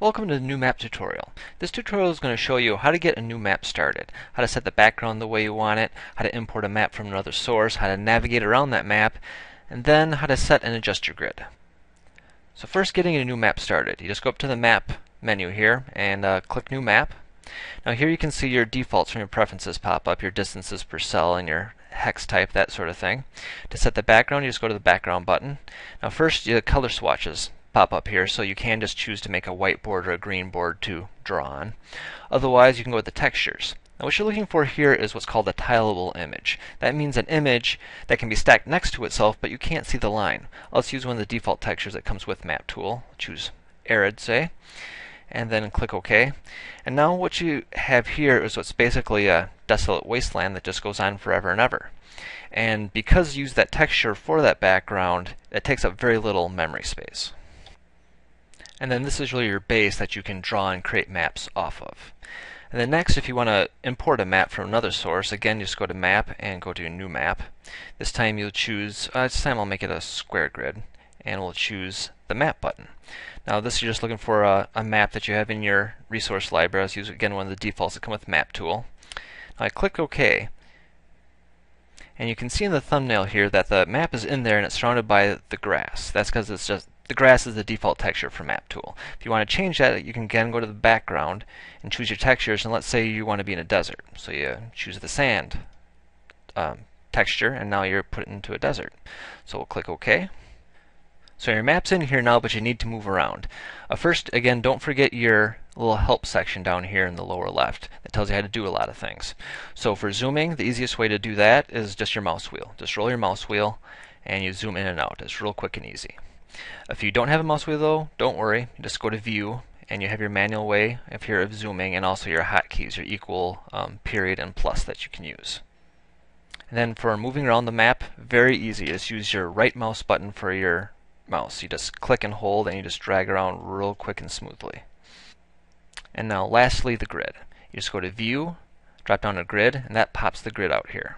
Welcome to the new map tutorial. This tutorial is going to show you how to get a new map started, how to set the background the way you want it, how to import a map from another source, how to navigate around that map, and then how to set and adjust your grid. So first getting a new map started, you just go up to the map menu here and uh, click new map. Now here you can see your defaults from your preferences pop up, your distances per cell and your hex type, that sort of thing. To set the background, you just go to the background button. Now first, the color swatches pop up here, so you can just choose to make a white board or a green board to draw on. Otherwise, you can go with the textures. Now what you're looking for here is what's called a tileable image. That means an image that can be stacked next to itself, but you can't see the line. Let's use one of the default textures that comes with MapTool. Choose Arid, say, and then click OK. And now what you have here is what's basically a desolate wasteland that just goes on forever and ever. And because you use that texture for that background, it takes up very little memory space. And then this is really your base that you can draw and create maps off of. And then next, if you want to import a map from another source, again, just go to Map and go to New Map. This time you'll choose, uh, this time I'll make it a square grid, and we'll choose the Map button. Now this you're just looking for a, a map that you have in your resource library. Let's use again one of the defaults that come with MapTool. Now I click OK, and you can see in the thumbnail here that the map is in there and it's surrounded by the grass. That's because it's just the grass is the default texture for MapTool. If you want to change that, you can again go to the background and choose your textures. And let's say you want to be in a desert. So you choose the sand um, texture, and now you're put into a desert. So we'll click OK. So your map's in here now, but you need to move around. Uh, first, again, don't forget your little help section down here in the lower left that tells you how to do a lot of things. So for zooming, the easiest way to do that is just your mouse wheel. Just roll your mouse wheel and you zoom in and out. It's real quick and easy. If you don't have a mouse wheel though, don't worry. Just go to View and you have your manual way if you're of zooming and also your hotkeys, your equal, um, period, and plus that you can use. And then for moving around the map, very easy. Just use your right mouse button for your mouse. You just click and hold and you just drag around real quick and smoothly. And now lastly, the grid. You just go to View, drop down to Grid, and that pops the grid out here.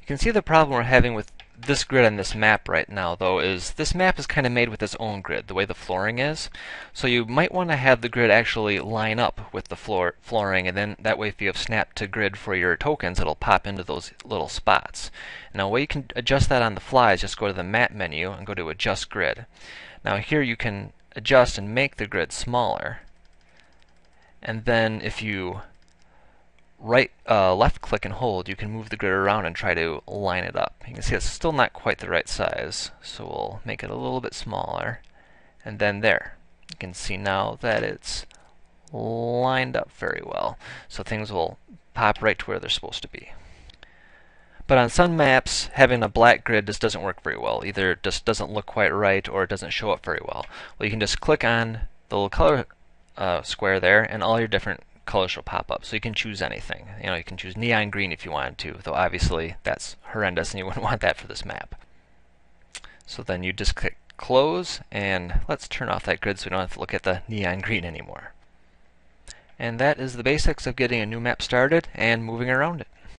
You can see the problem we're having with this grid on this map right now, though, is this map is kind of made with its own grid, the way the flooring is. So you might want to have the grid actually line up with the floor flooring, and then that way if you have snap to grid for your tokens, it'll pop into those little spots. Now, way you can adjust that on the fly is just go to the map menu and go to Adjust Grid. Now here you can adjust and make the grid smaller. And then if you right uh, left click and hold, you can move the grid around and try to line it up. You can see it's still not quite the right size, so we'll make it a little bit smaller. And then there. You can see now that it's lined up very well. So things will pop right to where they're supposed to be. But on some maps, having a black grid just doesn't work very well. Either it just doesn't look quite right or it doesn't show up very well. Well, you can just click on the little color uh, square there and all your different colors will pop up. So you can choose anything. You know, you can choose neon green if you wanted to, though obviously that's horrendous and you wouldn't want that for this map. So then you just click close and let's turn off that grid so we don't have to look at the neon green anymore. And that is the basics of getting a new map started and moving around it.